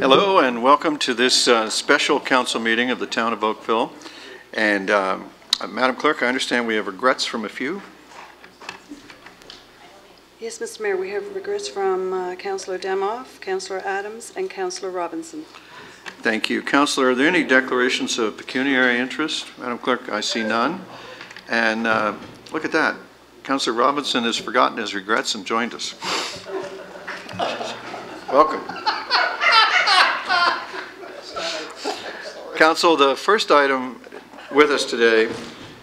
Hello and welcome to this uh, special council meeting of the town of Oakville. And um, Madam Clerk, I understand we have regrets from a few. Yes, Mr. Mayor, we have regrets from uh, Councillor Damoff, Councillor Adams, and Councillor Robinson. Thank you. Counselor, are there any declarations of pecuniary interest? Madam Clerk, I see none. And uh, look at that. Counselor Robinson has forgotten his regrets and joined us. Welcome. Council, the first item with us today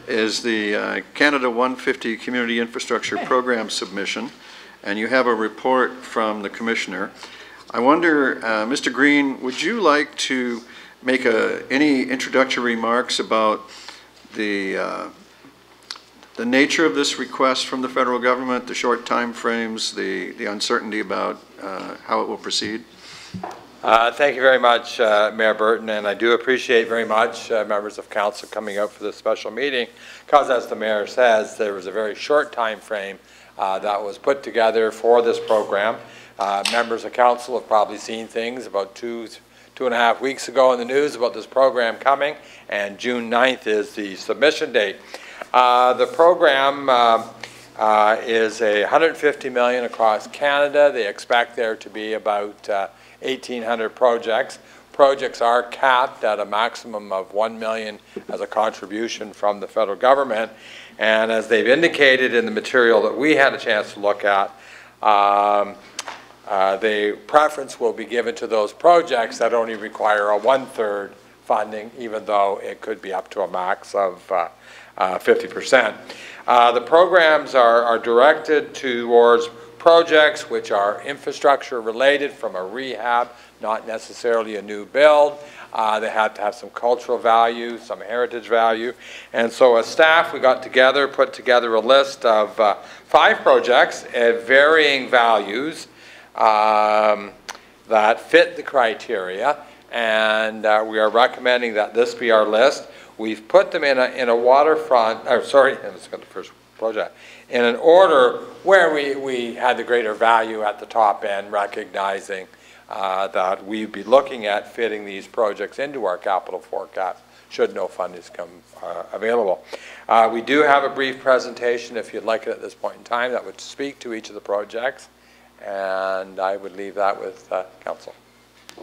is the uh, Canada 150 Community Infrastructure Program submission, and you have a report from the Commissioner. I wonder, uh, Mr. Green, would you like to make a, any introductory remarks about the, uh, the nature of this request from the federal government, the short time frames, the, the uncertainty about uh, how it will proceed? Uh, Thank you very much, uh, Mayor Burton, and I do appreciate very much uh, members of council coming out for this special meeting, because as the mayor says, there was a very short time frame uh, that was put together for this program. Uh, Members of council have probably seen things about two, two and a half weeks ago in the news about this program coming, and June 9th is the submission date. Uh, The program is a 150 million across Canada. They expect there to be about 1,800 projects. Projects are capped at a maximum of 1 million as a contribution from the federal government. And as they've indicated in the material that we had a chance to look at, um, uh, the preference will be given to those projects that only require a one-third funding, even though it could be up to a max of uh, uh, 50%. Uh, the programs are, are directed towards projects which are infrastructure related from a rehab, not necessarily a new build. Uh, they have to have some cultural value, some heritage value. And so as staff, we got together, put together a list of uh, five projects at varying values um, that fit the criteria. And uh, we are recommending that this be our list. We've put them in a, in a waterfront, oh, sorry, let's go the first project, in an order where we, we had the greater value at the top end, recognizing uh, that we'd be looking at fitting these projects into our capital forecast should no fundings come uh, available. Uh, we do have a brief presentation, if you'd like it at this point in time, that would speak to each of the projects, and I would leave that with uh, council.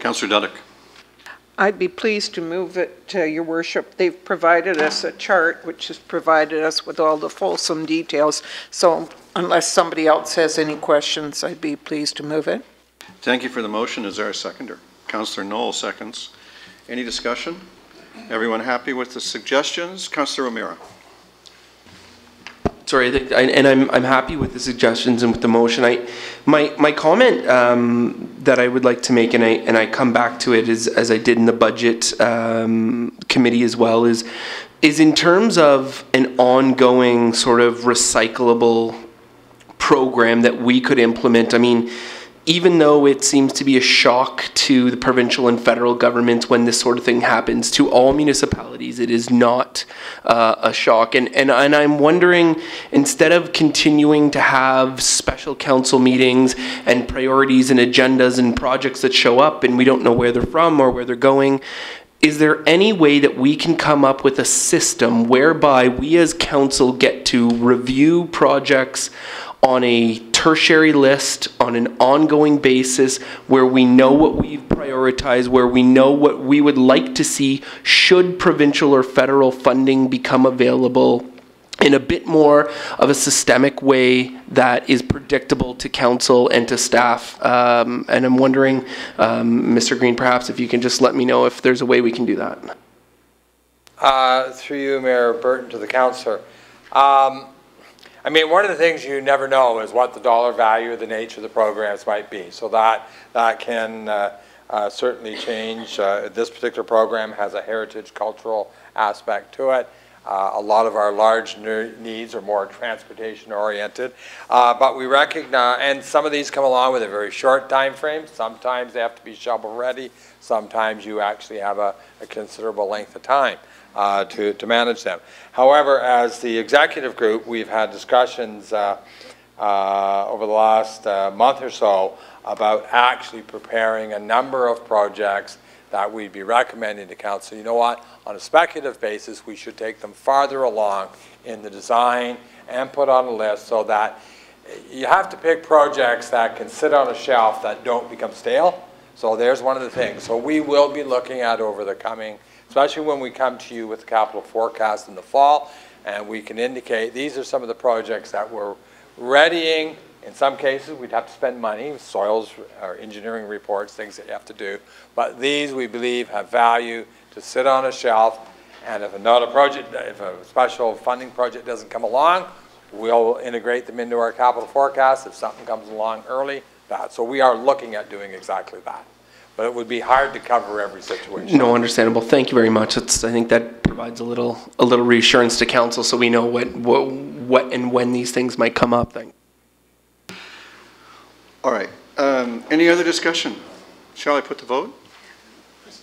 Councillor Duddeck. I'd be pleased to move it, to your worship. They've provided us a chart, which has provided us with all the fulsome details. So unless somebody else has any questions, I'd be pleased to move it. Thank you for the motion. Is there a seconder? Councillor Knoll seconds. Any discussion? Everyone happy with the suggestions? Councillor O'Meara. Sorry, I think- I- and I'm, I'm happy with the suggestions and with the motion. I, my, my comment um, that I would like to make, and I, and I come back to it as, as I did in the budget um, committee as well, is, is in terms of an ongoing sort of recyclable program that we could implement. I mean, even though it seems to be a shock to the provincial and federal governments when this sort of thing happens, to all municipalities, it is not uh, a shock. And, and, and I'm wondering, instead of continuing to have special council meetings and priorities and agendas and projects that show up and we don't know where they're from or where they're going, is there any way that we can come up with a system whereby we as council get to review projects on a tertiary list on an ongoing basis where we know what we've prioritized, where we know what we would like to see should provincial or federal funding become available in a bit more of a systemic way that is predictable to council and to staff. Um, and I'm wondering, um, Mr. Green, perhaps if you can just let me know if there's a way we can do that. Uh, Through you, Mayor Burton, to the councillor. Um, I mean, one of the things you never know is what the dollar value, of the nature of the programs might be. So that, that can uh, uh, certainly change. Uh, This particular program has a heritage cultural aspect to it. Uh, A lot of our large needs are more transportation oriented. Uh, But we recognize, and some of these come along with a very short time frame. Sometimes they have to be shovel ready. Sometimes you actually have a a considerable length of time uh, to, to manage them. However, as the executive group, we've had discussions uh, uh, over the last uh, month or so about actually preparing a number of projects that we'd be recommending to council. You know what? On a speculative basis, we should take them farther along in the design and put on a list so that you have to pick projects that can sit on a shelf that don't become stale. So there's one of the things. So we will be looking at over the coming, especially when we come to you with the capital forecast in the fall, and we can indicate, these are some of the projects that we're readying. In some cases, we'd have to spend money, soils or engineering reports, things that you have to do. But these, we believe, have value to sit on a shelf, and if another project, if a special funding project doesn't come along, we'll integrate them into our capital forecast. If something comes along early, that. So we are looking at doing exactly that. But it would be hard to cover every situation. No, understandable. Thank you very much. It's, I think that provides a little, a little reassurance to council so we know what, what, what and when these things might come up. Thank- All right. Um, Any other discussion? Shall I put the vote?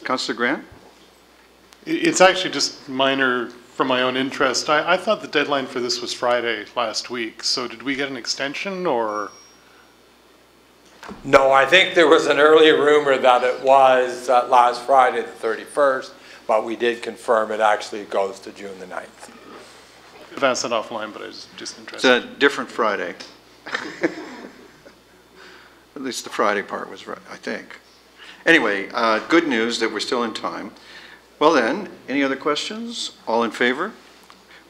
Councillor Grant? It's actually just minor from my own interest. I, I thought the deadline for this was Friday last week, so did we get an extension or? No, I think there was an earlier rumor that it was uh, last Friday, the 31st, but we did confirm it actually goes to June the 9th. I've asked that offline, but I was just It's interested. a different Friday. At least the Friday part was right, I think. Anyway, uh, good news that we're still in time. Well then, any other questions? All in favor?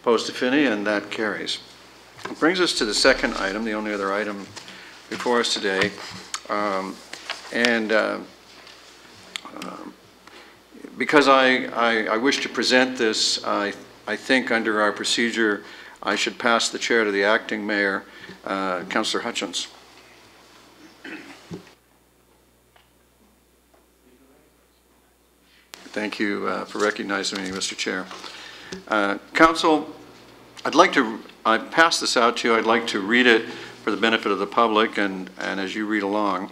Opposed to any, and that carries. It Brings us to the second item, the only other item before us today. Um, And uh, um, because I, I I wish to present this, I, I think under our procedure, I should pass the chair to the acting mayor, uh, Councillor Hutchins. Thank you uh, for recognizing me, Mr. Chair. Uh, Council, I'd like to, I passed this out to you, I'd like to read it for the benefit of the public and, and as you read along.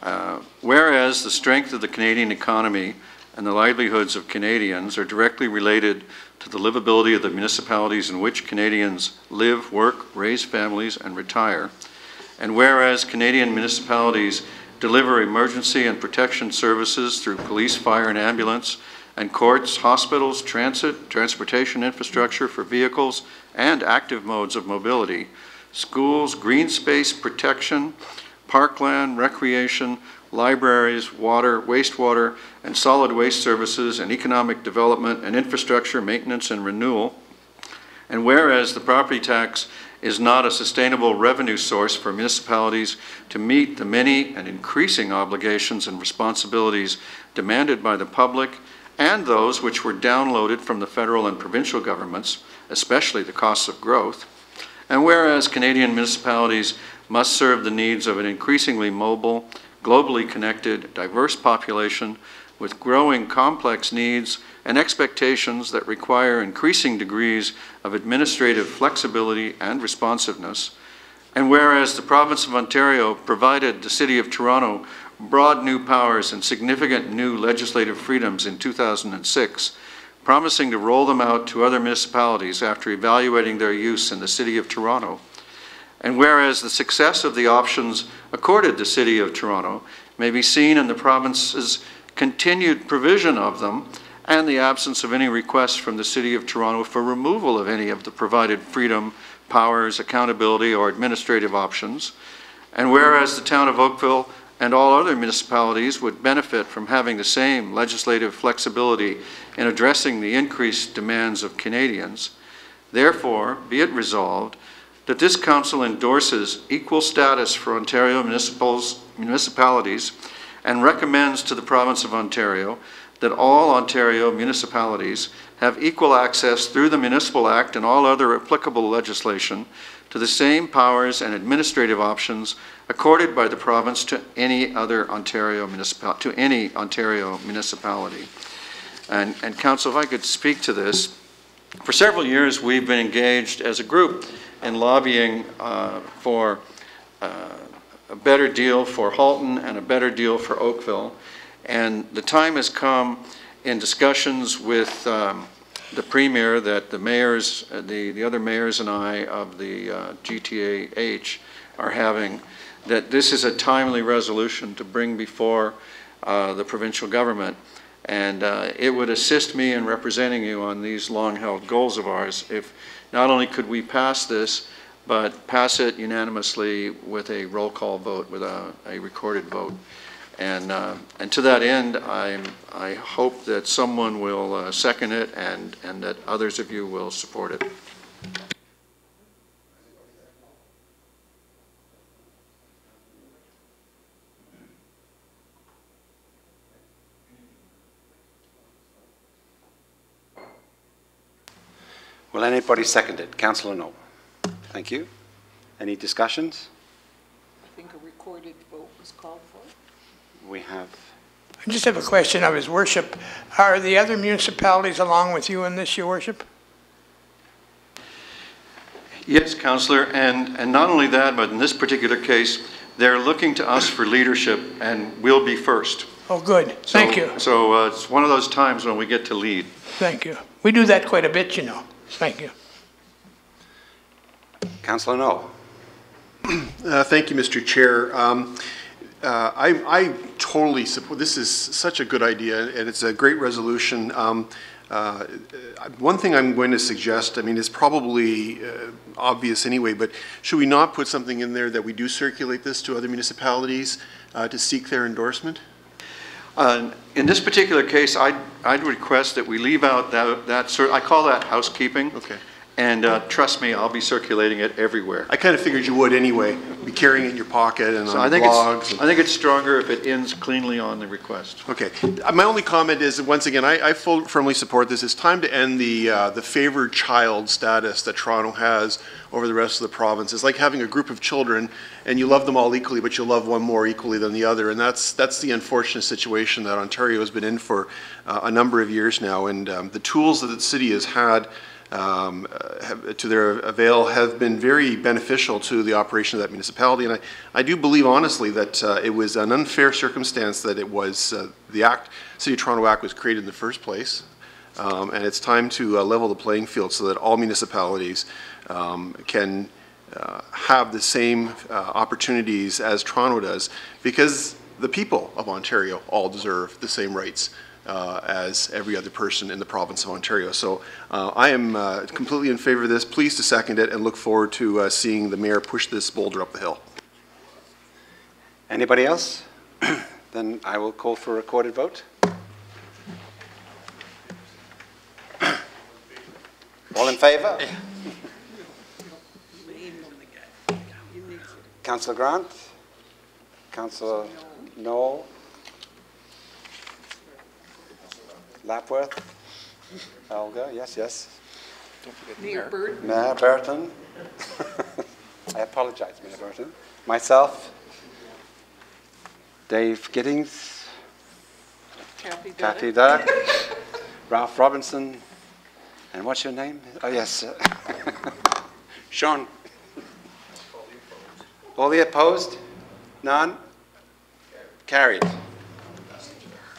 Uh, Whereas the strength of the Canadian economy and the livelihoods of Canadians are directly related to the livability of the municipalities in which Canadians live, work, raise families, and retire. And whereas Canadian municipalities deliver emergency and protection services through police, fire, and ambulance, and courts, hospitals, transit, transportation infrastructure for vehicles and active modes of mobility, schools, green space protection, parkland, recreation, libraries, water, wastewater, and solid waste services, and economic development and infrastructure maintenance and renewal. And whereas the property tax is not a sustainable revenue source for municipalities to meet the many and increasing obligations and responsibilities demanded by the public and those which were downloaded from the federal and provincial governments, especially the costs of growth. And whereas Canadian municipalities must serve the needs of an increasingly mobile, globally connected, diverse population with growing complex needs and expectations that require increasing degrees of administrative flexibility and responsiveness. And whereas the province of Ontario provided the City of Toronto broad new powers and significant new legislative freedoms in 2006, promising to roll them out to other municipalities after evaluating their use in the City of Toronto. And whereas the success of the options accorded the City of Toronto may be seen in the province's continued provision of them and the absence of any requests from the City of Toronto for removal of any of the provided freedom, powers, accountability, or administrative options. And whereas the town of Oakville and all other municipalities would benefit from having the same legislative flexibility in addressing the increased demands of Canadians, therefore, be it resolved that this council endorses equal status for Ontario municipalities and recommends to the province of Ontario that all Ontario municipalities have equal access through the Municipal Act and all other applicable legislation to the same powers and administrative options accorded by the province to any other Ontario municipal, to any Ontario municipality. And, and council, if I could speak to this, for several years, we've been engaged as a group in lobbying uh, for uh, a better deal for Halton and a better deal for Oakville. And the time has come in discussions with um, the Premier that the mayors, uh, the, the other mayors and I of the uh, GTAH are having, that this is a timely resolution to bring before uh, the provincial government. And uh, it would assist me in representing you on these long-held goals of ours if not only could we pass this, but pass it unanimously with a roll call vote, with a, a recorded vote. And, uh, and to that end, I, I hope that someone will uh, second it and, and that others of you will support it. Will anybody second it? Councillor Knoll. Thank you. Any discussions? I think a recorded vote was called for. We have, I just have a question of His Worship. Are the other municipalities along with you in this, Your Worship? Yes, Counselor, and, and not only that, but in this particular case, they're looking to us for leadership and we'll be first. Oh, good. Thank you. So uh, it's one of those times when we get to lead. Thank you. We do that quite a bit, you know. Thank you. Councillor Knoll. Uh, Thank you, Mr. Chair. Um, uh, I I totally support, this is such a good idea, and it's a great resolution. Um, uh, One thing I'm going to suggest, I mean, it's probably uh, obvious anyway, but should we not put something in there that we do circulate this to other municipalities uh, to seek their endorsement? Uh, In this particular case, I'd, I'd request that we leave out that, that, I call that housekeeping. Okay. And uh, trust me, I'll be circulating it everywhere. I kind of figured you would anyway, be carrying it in your pocket and So I on think blogs. it's, I think it's stronger if it ends cleanly on the request. Okay. Uh, My only comment is, once again, I, I full- firmly support this. It's time to end the, uh, the favored child status that Toronto has over the rest of the province. It's like having a group of children, and you love them all equally, but you love one more equally than the other. And that's, that's the unfortunate situation that Ontario has been in for uh, a number of years now. And um, the tools that the city has had um, uh, have- to their avail have been very beneficial to the operation of that municipality. And I, I do believe honestly that uh, it was an unfair circumstance that it was, uh, the Act, City of Toronto Act was created in the first place. Um, And it's time to uh, level the playing field so that all municipalities um, can uh, have the same uh, opportunities as Toronto does, because the people of Ontario all deserve the same rights uh, as every other person in the province of Ontario. So uh, I am uh, completely in favor of this, pleased to second it, and look forward to uh, seeing the mayor push this boulder up the hill. Anybody else? Then I will call for a recorded vote. All in favor? Councillor Grant? Councillor Knoll? Lapworth? Elgar, yes, yes. Mayor Bird? Mayor Burton? I apologize, Mayor Burton. Myself? Dave Gittings? Cathy Duddeck? Kathy Duck? Ralph Robinson? And what's your name? Oh, yes. Sean? All the opposed? None? Carried.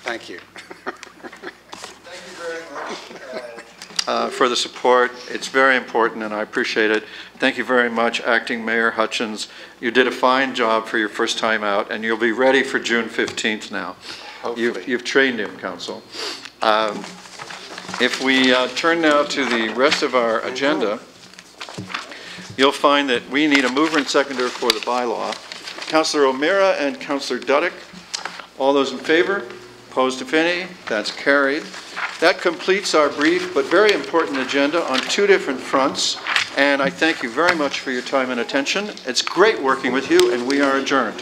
Thank you. uh, for the support. It's very important, and I appreciate it. Thank you very much, Acting Mayor Hutchins. You did a fine job for your first time out, and you'll be ready for June 15th now. You've, Hopefully. you've trained him, Council. Um, If we uh, turn now to the rest of our agenda, you'll find that we need a mover and seconder for the bylaw. Councilor O'Meara and Councilor Duddeck. All those in favor? Opposed, if any? That's carried. That completes our brief but very important agenda on two different fronts, and I thank you very much for your time and attention. It's great working with you, and we are adjourned.